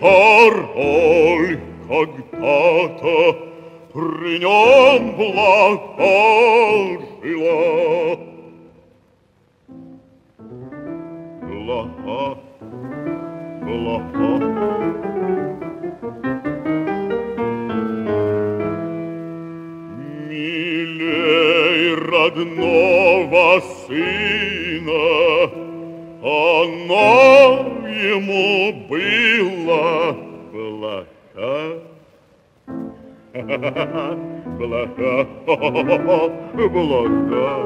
король когда-то, при нем благо жила. Блага, блага. Милей родного сына, она ему была плоха. Плоха, плоха.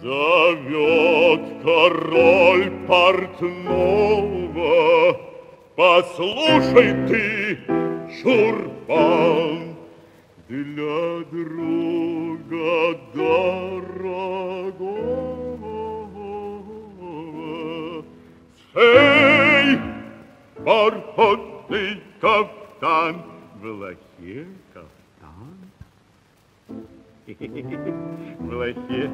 Зовет король портного, Послушай ты, чурбан, Для друга дорогого. Эй, бархатный кафтан, В лохе кафтан, в лохе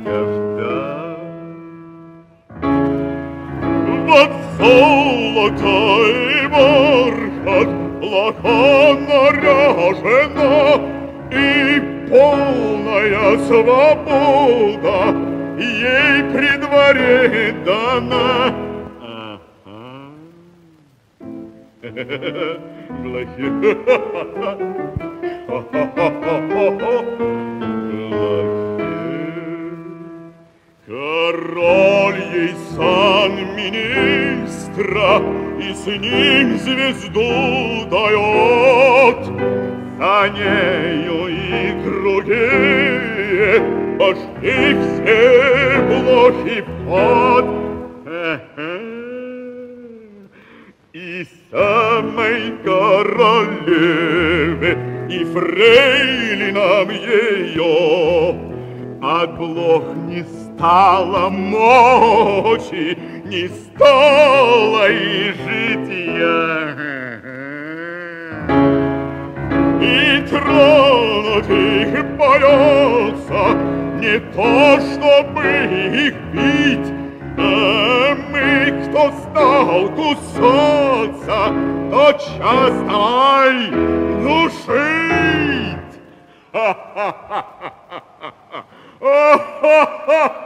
и. Вот и бархат, лоха наряжена, И полная свобода. Ей при дворе дана. Король ей сан министра И с ним звезду дает. За нею и другие Пошли все плохи в ход. И самой королеве И фрейлинам ее не стало мочи, не стало и житья. И тронуть их боялся не то, чтобы их бить, а мы, кто стал кусаться, то час давай душить. Ha ho, ho.